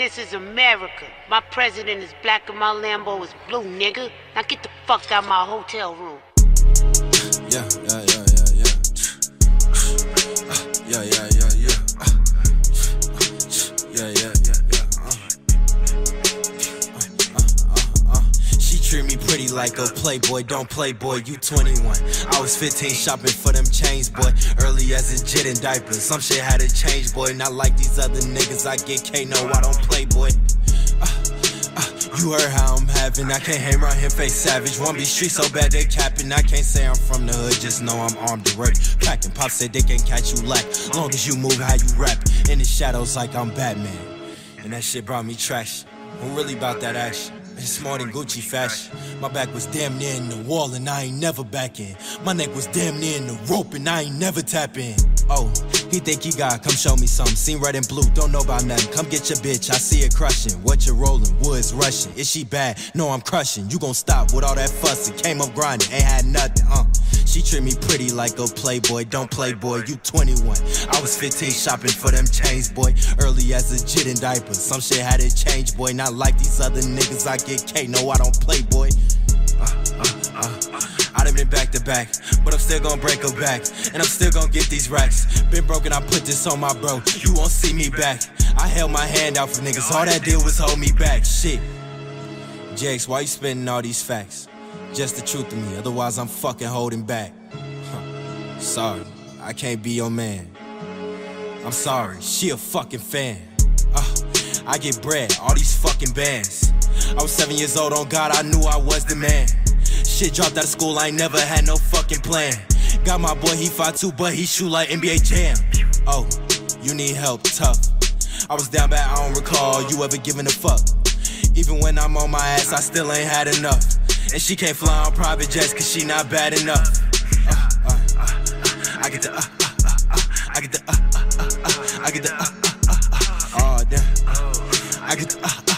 This is America. My president is black and my Lambo is blue, nigga. Now get the fuck out my hotel room. Yeah, like a playboy, don't play boy, you 21. I was 15 shopping for them chains, boy. Early as a jit and diapers. Some shit had to change, boy. Not like these other niggas. I get K, no, I don't play, boy. Uh, uh, you heard how I'm having. I can't hang around here face savage. One be street so bad they capping. I can't say I'm from the hood, just know I'm armed to work. Packing pop said they can't catch you lack. Long as you move how you rap. In the shadows like I'm Batman. And that shit brought me trash. I'm really about that action. More than Gucci fashion. My back was damn near in the wall and I ain't never back in. My neck was damn near in the rope and I ain't never tap in. Oh, he think he got, come show me something. Seen red and blue, don't know about nothing. Come get your bitch, I see it crushing. What you rolling? Woods rushing. Is she bad? No, I'm crushing. You gon' stop with all that fussing. Came up grinding, ain't had nothing, uh. She treat me pretty like a playboy, don't play boy, you 21. I was 15 shopping for them chains, boy. Early as a jit and diapers. Some shit had to change, boy. Not like these other niggas. I get K, no, I don't play, boy. Uh, uh, uh. Been back to back, but I'm still gonna break her back. And I'm still gonna get these racks. Been broken, I put this on my bro. You won't see me back. I held my hand out for niggas. All that did was hold me back. Shit. Jakes, why you spitting all these facts? Just the truth to me, otherwise I'm fucking holding back. Huh. Sorry, I can't be your man. I'm sorry, she a fucking fan. Uh, I get bread, all these fucking bands. I was seven years old, on God, I knew I was the man. Shit dropped out of school, I ain't never had no fucking plan. Got my boy, he fight too, but he shoot like NBA Jam. Oh, you need help, tough. I was down bad, I don't recall you ever giving a fuck. Even when I'm on my ass, I still ain't had enough. And she can't fly on private jets cause she not bad enough. Uh, uh, uh, I get the uh, uh, uh, uh, I get the uh, uh, uh, uh, I get the uh, uh, uh, uh, oh damn. I get the uh,